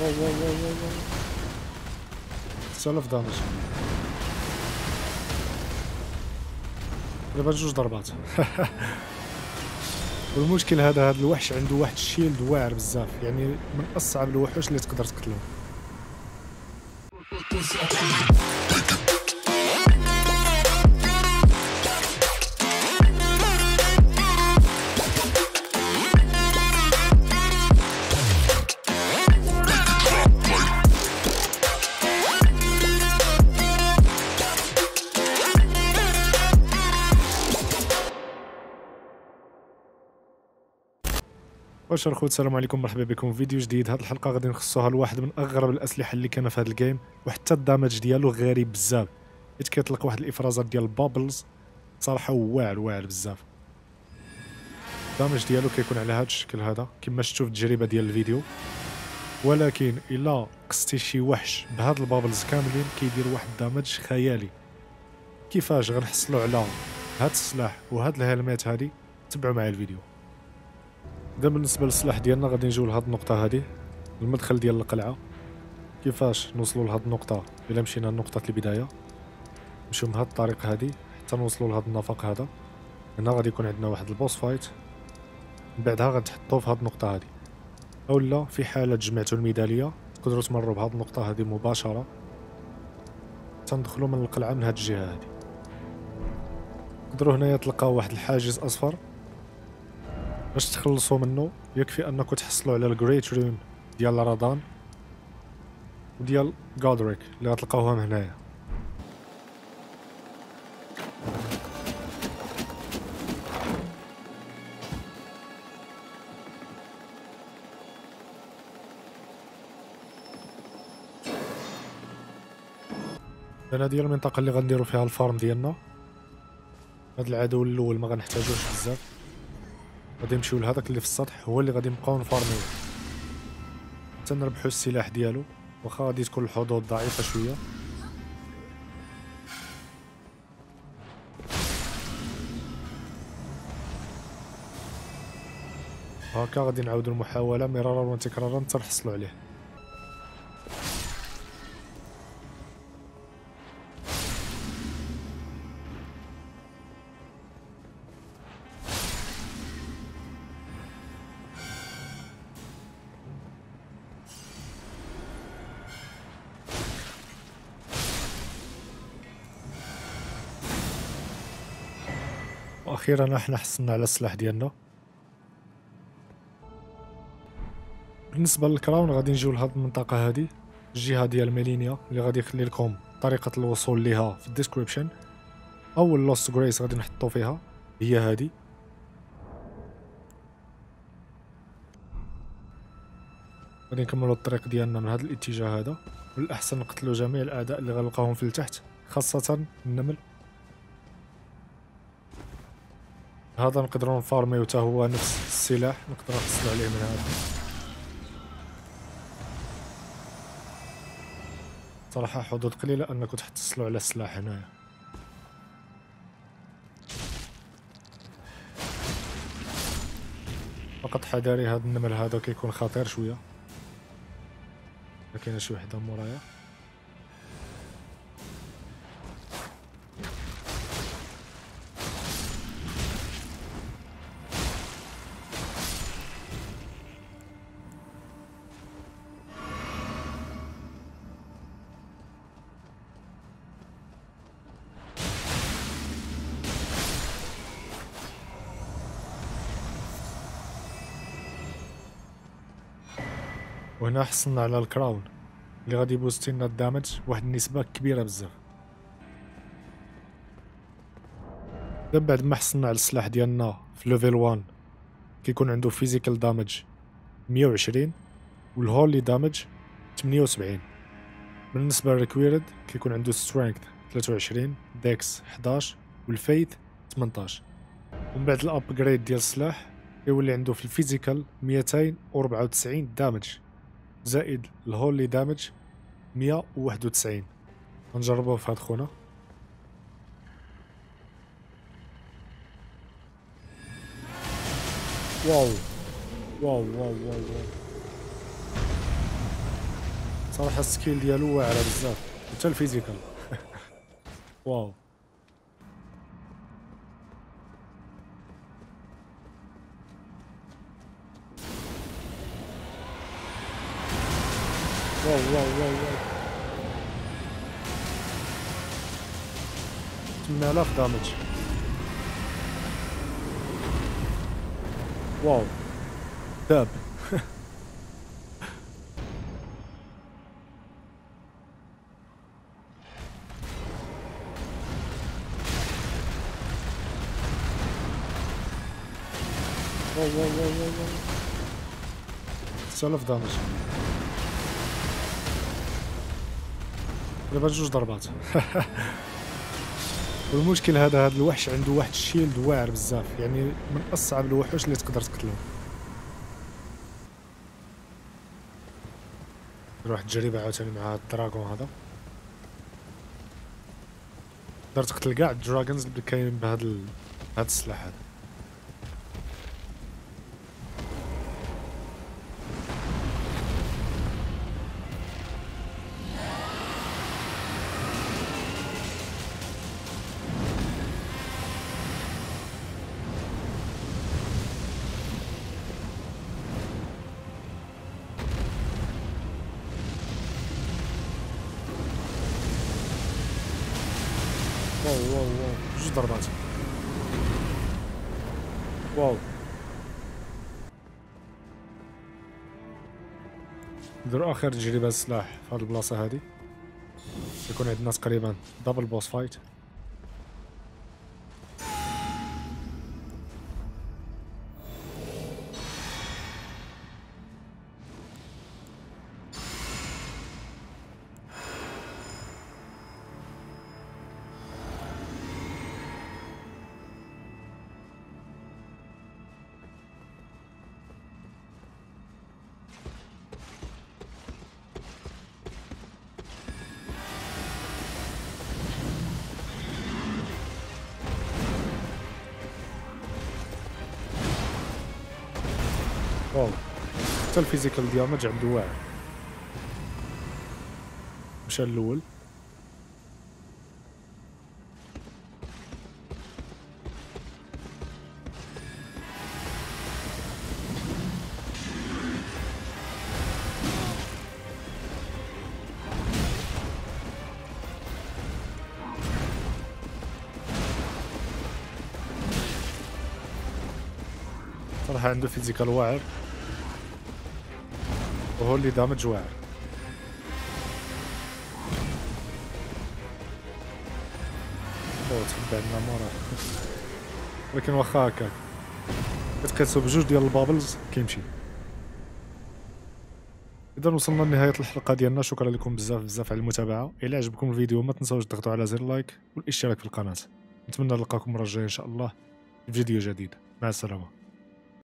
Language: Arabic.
wow wow wow wow wow 6000 damage دابا جوج ضربات والمشكل هذا هذا الوحش عنده واحد ال shield واعر بزاف يعني من اصعب الوحوش اللي تقدر تقتلهم واش الخوت السلام عليكم مرحبا بكم. في فيديو جديد. هاد الحلقة غادي نخصوها لواحد من أغرب الأسلحة اللي كان في هاد ال game وحتى ال damage ديالو غريب بزاف. حيت كيطلق واحد الافرازات ديال ال bubbles صراحة واعر واعر بزاف. ال damage ديالو كيكون على هاد الشكل هذا كما شفتوا في التجربة ديال الفيديو. ولكن إلا قستي شي وحش بهاد ال bubbles كاملين كيدير واحد ال damage خيالي. كيفاش غنحصلوا على هاد السلاح وهاد الهلمات هادي؟ تبعوا معايا الفيديو. ده بالنسبة للسلاح ديالنا غادي نجيو لهاد النقطة هادي المدخل ديال القلعة. كيفاش نوصلوا لهاد النقطة إلا مشينا لنقطة البداية؟ نمشيو من هاد الطريق هادي حتى نوصلوا لهاد النفق هذا. هنا غادي يكون عندنا واحد البوس فايت. من بعدها غتحطوا في هاد النقطة هادي. اولا في حالة جمعتوا الميدالية تقدروا تمروا بهاد النقطة هادي مباشرة. تندخلوا من القلعة من هاد الجهة هادي. تقدروا هنايا تلقاو واحد الحاجز أصفر. باش تخلصوا منه. يكفي أنكم تحصلوا على الجريت رون ديال رادان وديال غودريك اللي غتلقاوهم هنايا. هنا ديال المنطقة اللي غنديروا فيها الفارم ديالنا. هاد العدو الأول ما غنحتاجوش بزاف. غادي نمشيو لهذاك اللي في السطح هو اللي غادي نبقاو نفارميو. حتى نربحو السلاح ديالو واخا غادي تكون الحظوظ ضعيفة شوية. هكا غادي نعاودو المحاولة مرارا وتكرارا حتى نحصلو عليه. وأخيرا إحنا حصلنا على السلاح ديالنا. بالنسبة لل crown غادي نجيو لهاد المنطقة هادي الجهة ديال ميلينيا اللي غادي نخلي لكم طريقة الوصول ليها في ال description. أول lost grace غادي نحطو فيها هي هادي. غادي نكملو الطريق ديالنا من هذا الاتجاه هذا والأحسن نقتلو جميع الأعداء اللي غنلقاهم في التحت خاصة النمل. هذا نقدروا نفارميو حتى هو نفس السلاح نقدر نحصلوا عليه من هذا. صراحة حدود قليلة انكم تحصلوا على السلاح هنايا. فقط حذاري هذا النمل هذا كيكون خطير شوية. كاينة شي وحدة مورايا. وهنا حصلنا على ال crown اللي غادي ي boost ي لنا ال damage بواحد النسبة كبيرة بزاف. دابا بعد ما حصلنا على السلاح ديالنا في level 1 كيكون عنده physical damage 120 وال holy damage 78 بالنسبة لل required كيكون عنده strength 23 dex 11 وال faith 18 ومن بعد ال upgrade ديال السلاح كيولي عنده في ال physical 294 damage زائد ال holy damage 191 غنجربوه في هاد خونا. wow. wow wow wow, wow. صراحة ال skill ديالو واعرة بزاف. حتى ال physical. wow. واو واو واو واو. 8000 دامج واو داب واو واو واو واو واو 9000 دامج دابا جوج ضربات. والمشكل هذا هذا الوحش عنده واحد الشيلد واعر بزاف. يعني من أصعب الوحوش اللي تقدر تقتلهم. نروح التجربة عاوتاني مع الدراغون هذا. تقدر تقتل كاع الدراغونز اللي كاينين ال... بهاد السلاح هذا. wow wow wow. جوج ضربات. wow. نديرو آخر تجربة سلاح في هاد البلاصة هادي يكون عندنا تقريبا double boss fight واو حتى الفيزيكال ديامج عنده واعر. مشى الأول. صراحة عنده physical واعر. وال holy damage واعر أو تخبى عندنا مورا ولكن واخا هكاك كتقيسو بجوج ديال ال bubbles كيمشي. إذا وصلنا لنهاية الحلقة ديالنا. شكرا لكم بزاف بزاف على المتابعة. إلى عجبكم الفيديو ما تنساوش تضغطوا على زر like والاشتراك في القناة. نتمنى نلقاكم المره الجايه إن شاء الله في فيديو جديد. مع السلامة.